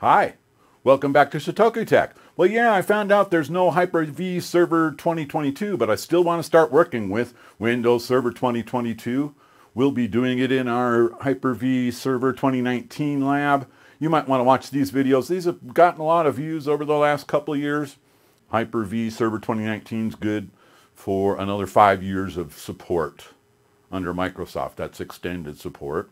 Hi, welcome back to Shotoku Tech. Well, yeah, I found out there's no Hyper-V Server 2022, but I still want to start working with Windows Server 2022. We'll be doing it in our Hyper-V Server 2019 lab. You might want to watch these videos. These have gotten a lot of views over the last couple of years. Hyper-V Server 2019 is good for another five years of support under Microsoft. That's extended support.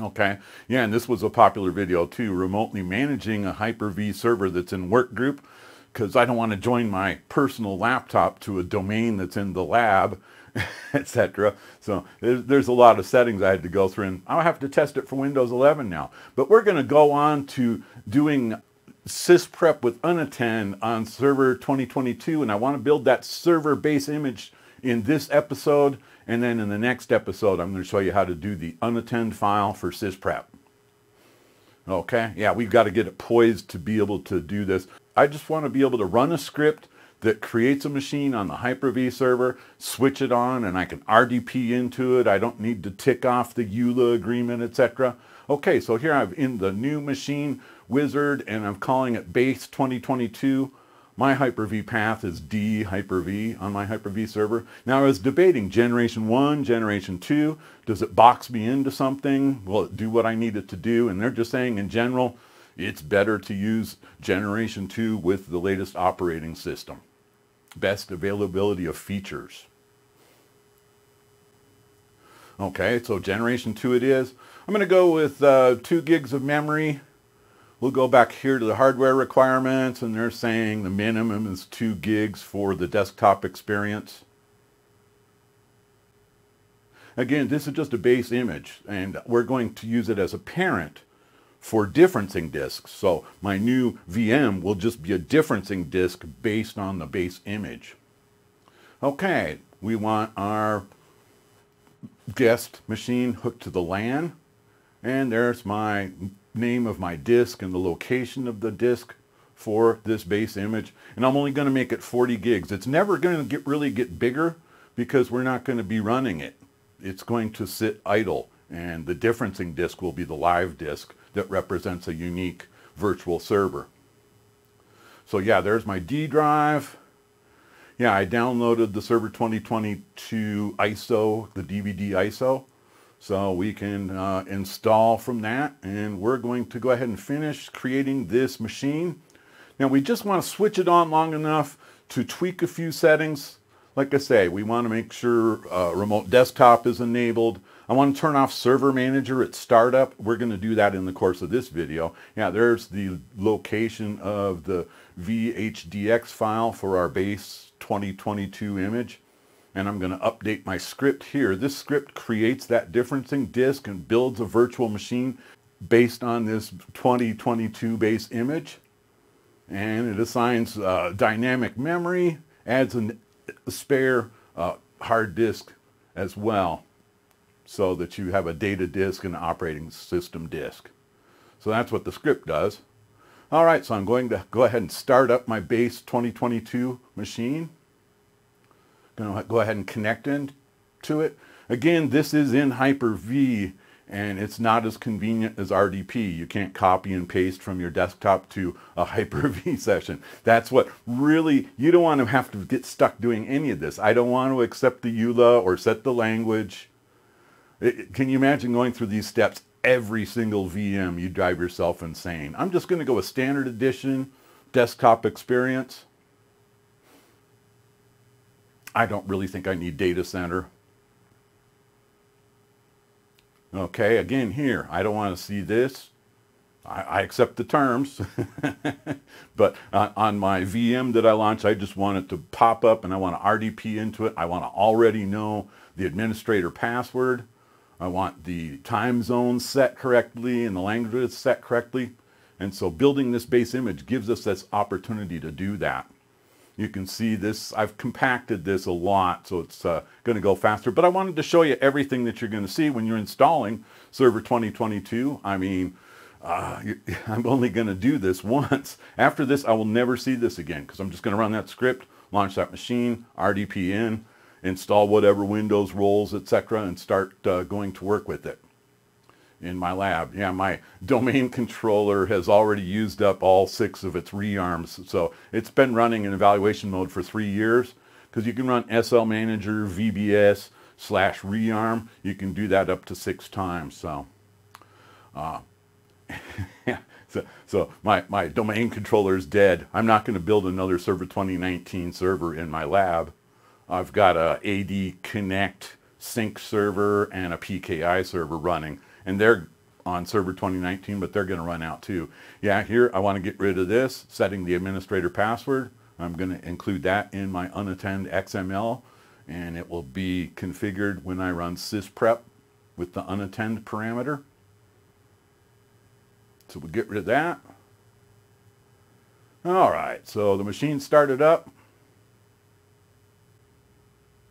Okay, yeah, and this was a popular video too, remotely managing a Hyper-V server that's in work group because I don't want to join my personal laptop to a domain that's in the lab, etc. So there's, a lot of settings I had to go through, and I'll have to test it for Windows 11 now. But we're going to go on to doing sysprep with unattend on server 2022, and I want to build that server base image in this episode and then in the next episode, I'm going to show you how to do the unattend file for sysprep. Okay, yeah, we've got to get it poised to be able to do this. I just want to be able to run a script that creates a machine on the Hyper-V server, switch it on, and I can RDP into it. I don't need to tick off the EULA agreement, etc. Okay, so here I'm in the new machine wizard, and I'm calling it base 2022. My Hyper-V path is D Hyper-V on my Hyper-V server. Now I was debating generation 1, generation 2. Does it box me into something? Will it do what I need it to do? And they're just saying in general, it's better to use generation 2 with the latest operating system. Best availability of features. Okay, so generation 2 it is. I'm going to go with uh, 2 gigs of memory, We'll go back here to the hardware requirements and they're saying the minimum is 2 gigs for the desktop experience. Again, this is just a base image and we're going to use it as a parent for differencing disks. So my new VM will just be a differencing disk based on the base image. Okay, we want our guest machine hooked to the LAN and there's my name of my disk and the location of the disk for this base image. And I'm only going to make it 40 gigs. It's never going to get really get bigger because we're not going to be running it. It's going to sit idle and the differencing disk will be the live disk that represents a unique virtual server. So yeah, there's my D drive. Yeah, I downloaded the Server 2022 ISO, the DVD ISO. So we can uh, install from that and we're going to go ahead and finish creating this machine. Now we just want to switch it on long enough to tweak a few settings. Like I say, we want to make sure uh, remote desktop is enabled. I want to turn off server manager at startup. We're going to do that in the course of this video. Yeah, there's the location of the VHDX file for our base 2022 image and I'm going to update my script here. This script creates that differencing disk and builds a virtual machine based on this 2022 base image. And it assigns uh, dynamic memory, adds an, a spare uh, hard disk as well so that you have a data disk and operating system disk. So that's what the script does. All right, so I'm going to go ahead and start up my base 2022 machine going to go ahead and connect into it. Again, this is in Hyper-V and it's not as convenient as RDP. You can't copy and paste from your desktop to a Hyper-V session. That's what really, you don't want to have to get stuck doing any of this. I don't want to accept the EULA or set the language. It, can you imagine going through these steps every single VM? You drive yourself insane. I'm just going to go with standard edition, desktop experience. I don't really think I need data center. Okay, again here, I don't want to see this. I, I accept the terms, but on my VM that I launch, I just want it to pop up and I want to RDP into it. I want to already know the administrator password. I want the time zone set correctly and the language set correctly. And so building this base image gives us this opportunity to do that. You can see this, I've compacted this a lot, so it's uh, going to go faster. But I wanted to show you everything that you're going to see when you're installing Server 2022. I mean, uh, I'm only going to do this once. After this, I will never see this again because I'm just going to run that script, launch that machine, RDP in, install whatever Windows roles, etc., and start uh, going to work with it. In my lab. Yeah, my domain controller has already used up all six of its rearms. So it's been running in evaluation mode for three years because you can run SL Manager, VBS, slash rearm. You can do that up to six times. So, uh. So, so my, my domain controller is dead. I'm not going to build another Server 2019 server in my lab. I've got a AD Connect sync server and a PKI server running and they're on server 2019, but they're going to run out too. Yeah, here I want to get rid of this, setting the administrator password. I'm going to include that in my unattend XML, and it will be configured when I run sysprep with the unattend parameter. So we'll get rid of that. All right, so the machine started up.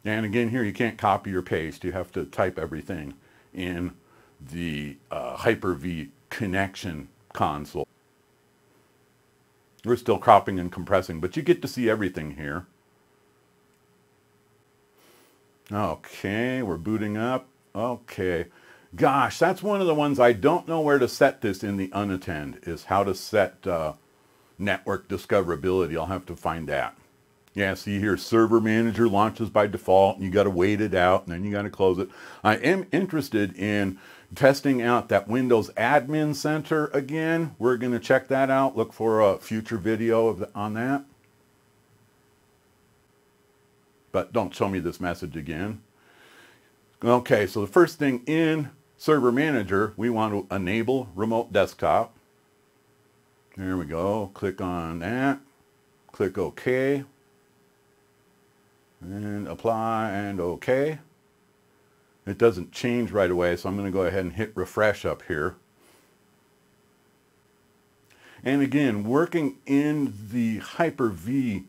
And again, here you can't copy or paste. You have to type everything in the uh, Hyper-V connection console. We're still cropping and compressing, but you get to see everything here. Okay, we're booting up. Okay. Gosh, that's one of the ones I don't know where to set this in the unattend, is how to set uh, network discoverability. I'll have to find that. Yeah, see here, server manager launches by default. And you got to wait it out, and then you got to close it. I am interested in testing out that Windows Admin Center again. We're going to check that out. Look for a future video the, on that. But don't show me this message again. Okay, so the first thing in Server Manager, we want to enable Remote Desktop. There we go. Click on that. Click OK. And apply and OK. It doesn't change right away, so I'm going to go ahead and hit refresh up here. And again, working in the Hyper-V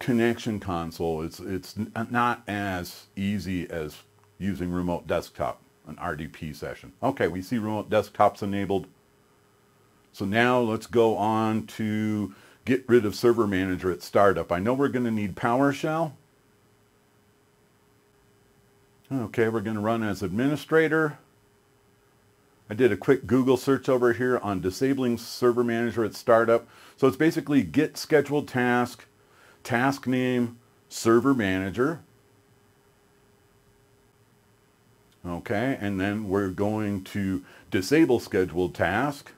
connection console, it's, it's not as easy as using remote desktop, an RDP session. Okay, we see remote desktops enabled. So now let's go on to get rid of Server Manager at startup. I know we're going to need PowerShell. Okay, we're going to run as administrator. I did a quick Google search over here on disabling server manager at startup. So it's basically get scheduled task, task name, server manager. Okay, and then we're going to disable scheduled task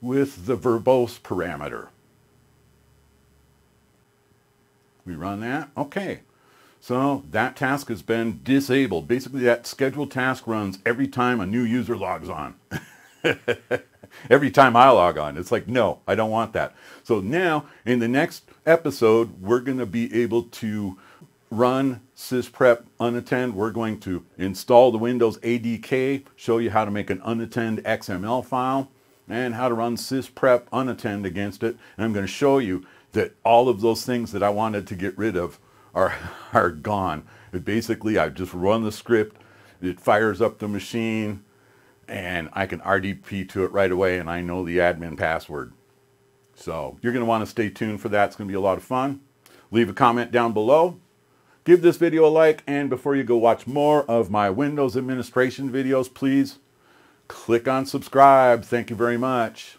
with the verbose parameter. We run that. Okay. So that task has been disabled. Basically, that scheduled task runs every time a new user logs on. every time I log on. It's like, no, I don't want that. So now, in the next episode, we're going to be able to run sysprep unattend. We're going to install the Windows ADK, show you how to make an unattend XML file, and how to run sysprep unattend against it. And I'm going to show you that all of those things that I wanted to get rid of are, are gone. It basically, I just run the script, it fires up the machine, and I can RDP to it right away, and I know the admin password. So you're going to want to stay tuned for that. It's going to be a lot of fun. Leave a comment down below. Give this video a like, and before you go watch more of my Windows administration videos, please click on subscribe. Thank you very much.